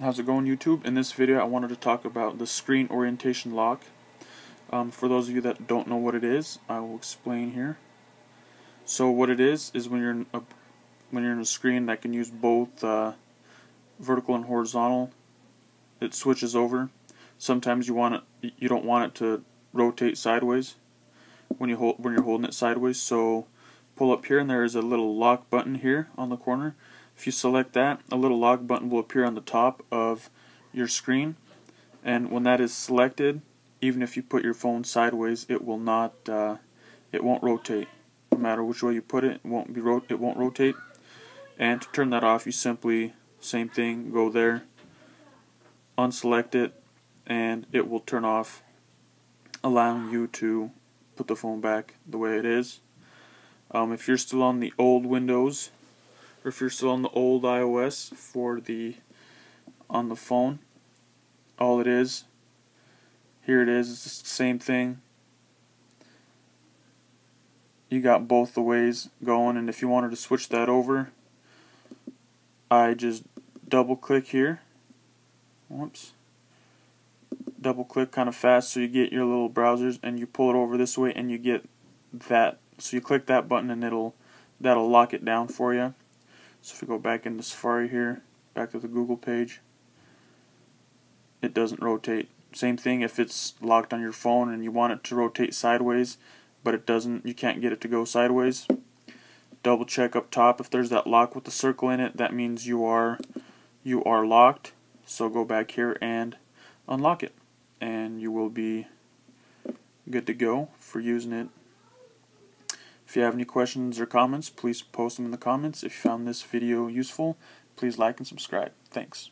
How's it going YouTube? In this video I wanted to talk about the screen orientation lock. Um, for those of you that don't know what it is, I will explain here. So what it is is when you're in a, when you're in a screen that can use both uh, vertical and horizontal, it switches over. Sometimes you want it you don't want it to rotate sideways when you hold when you're holding it sideways. So pull up here and there is a little lock button here on the corner if you select that, a little lock button will appear on the top of your screen. And when that is selected, even if you put your phone sideways, it will not, uh, it won't rotate. No matter which way you put it, it won't be ro it won't rotate. And to turn that off, you simply same thing, go there, unselect it, and it will turn off, allowing you to put the phone back the way it is. Um, if you're still on the old Windows, or if you're still on the old iOS for the on the phone all it is here it is it's the same thing. You got both the ways going and if you wanted to switch that over I just double click here. Whoops. Double click kind of fast so you get your little browsers and you pull it over this way and you get that. So you click that button and it'll that'll lock it down for you so if we go back into Safari here, back to the Google page, it doesn't rotate. Same thing if it's locked on your phone and you want it to rotate sideways, but it doesn't, you can't get it to go sideways. Double check up top if there's that lock with the circle in it, that means you are you are locked. So go back here and unlock it and you will be good to go for using it if you have any questions or comments, please post them in the comments. If you found this video useful, please like and subscribe. Thanks.